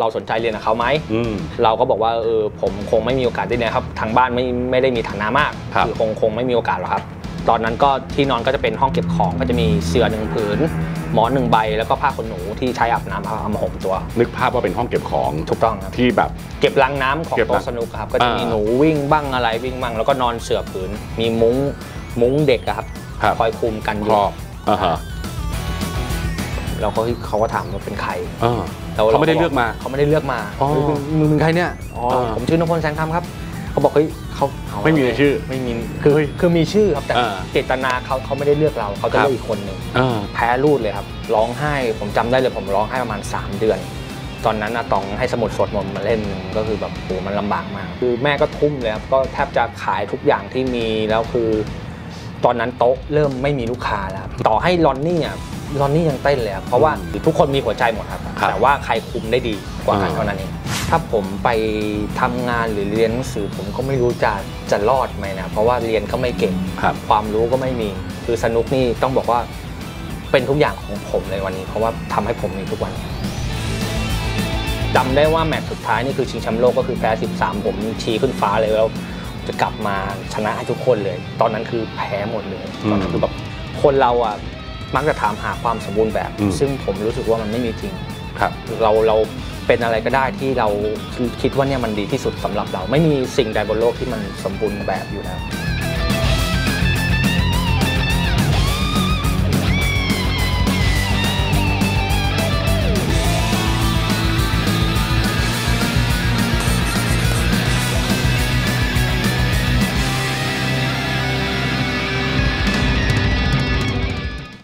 เราสนใจเรียนกับเขาไหมอืมเราก็บอกว่าเออผมคงไม่มีโอกาสได้เรียนครับ ทางบ้านไม่ไม่ได้มีฐานะมากครับอคงคงไม่มีโอกาสหรอกครับ ตอนนั้นก็ที่นอนก็จะเป็นห้องเก็บของก็จะมีเสื่อหนึ่งผืนหมอนหนึ่งใบแล้วก็ผ้าขนหนูที่ใช้อาบน้ำเอามาห่มตัว นึกภาพว่าเป็นห้องเก็บของถูกต้องครับที่แบบเก็บลังน้ำของเก็บลังโต๊ะสนุกครับก็จะมีอ่าหนูวิ่งบ้างอะไรวิ่งบ้างแล้วก็นอนเสื่อผืน มีมุ้งมุ้งเด็กอะครับครับคอยคุมกันอครยู่อบอ่าฮะเราก็เขาก็ถามว่าเป็นใครอ่าแล้ว เขาไม่ได้เลือกมาเขาไม่ได้เลือกมาอ๋อเฮ้ยมึงมึงเป็นใครเนี่ยอ๋ออ่าผมชื่อนพลแสงธรรมครับเขาบอกเฮ้ยเขาเอาไม่มีชื่อไม่มีคือคือมีชื่อครับแต่อ่าเจตนาเขาเขาไม่ได้เลือกเราเขาจะครับเลือกอีกคนหนึ่งอ่าแพ้รูดเลยครับ ร้องไห้ผมจำได้เลยผมร้องไห้ประมาณ 3 เดือน ตอนนั้นนะตองให้สมุดสวดมนต์มาเล่นหนึ่งก็คือแบบโหมันลำบากมาก คือแม่ก็ทุ่มเลยครับก็แทบจะขายทุกอย่างที่มีแล้วคือ ตอนนั้นโต๊ะเริ่มไม่มีลูกค้าแล้วครับต่อให้ลอนนี่อะ ลอนนี่ยังเต้นเลยครับเพราะว่าทุกคนมีหัวใจหมดครับ ครับแต่ว่าใครคุมได้ดีกว่ากันอ่า เท่านั้นเองถ้าผมไปทำงานหรือเรียนหนังสือผมก็ไม่รู้จะจะรอดไหมนะ เพราะว่าเรียนก็ไม่เก่ง ครับ ความรู้ก็ไม่มี คือสนุกนี่ต้องบอกว่าเป็นทุกอย่างของผมเลยวันนี้ เพราะว่าทำให้ผมมีทุกวันนี้จำได้ว่าแมตช์สุดท้ายนี่คือชิงแชมป์โลกก็คือแพ้ 13 ผมชี้ขึ้นฟ้าเลยแล้วจะกลับมาชนะให้ทุกคนเลย ตอนนั้นคือแพ้หมดเลยตอนนั้นคือแบบคนเราอะ มักจะถามหาความสมบูรณ์แบบอืมซึ่งผมรู้สึกว่ามันไม่มีจริงครับเราเราเป็นอะไรก็ได้ที่เราคิดว่าเนี่ยมันดีที่สุดสำหรับเรา ไม่มีสิ่งใดบนโลกที่มันสมบูรณ์แบบอยู่แล้ว